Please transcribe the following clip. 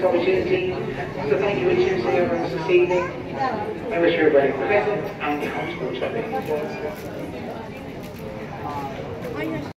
opportunity. So thank you, Richard, for your this evening. I wish everybody present and comfortable journey.